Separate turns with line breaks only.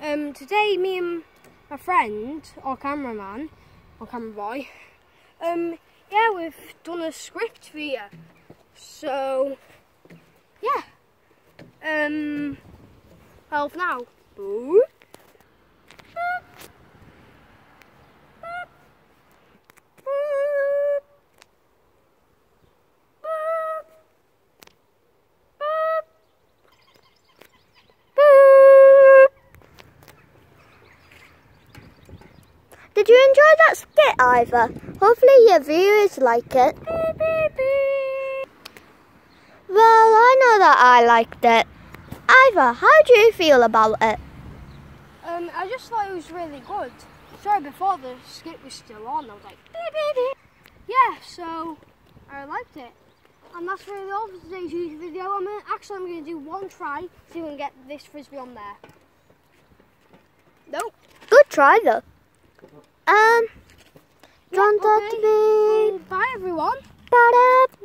Um, today, me and my friend, our cameraman, or camera boy, um, yeah, we've done a script for you. So, yeah. Um, health now.
Did you enjoy that skit, Ivor? Hopefully your viewers like it. Well, I know that I liked it. Ivor, how do you feel about it?
Um, I just thought it was really good. Sorry, before the skit was still on, I was like, beep, beep, beep. yeah, so I liked it. And that's really all for today's YouTube video. I'm gonna, actually, I'm going to do one try, see if we can get this frisbee on there. Nope.
Good try though. Um, you
Yeah,
want that to
okay. Bye, everyone.
Ta-da!